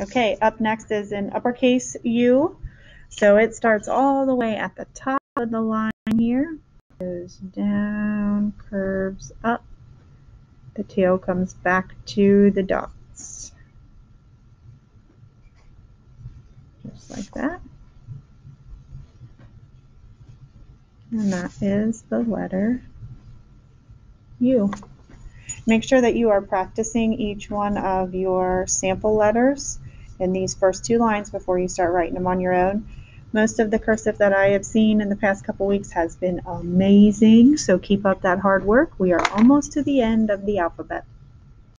Okay, up next is an uppercase U. So it starts all the way at the top of the line here, goes down, curves up, the tail comes back to the dots. Just like that. And that is the letter U. Make sure that you are practicing each one of your sample letters in these first two lines before you start writing them on your own. Most of the cursive that I have seen in the past couple weeks has been amazing, so keep up that hard work. We are almost to the end of the alphabet.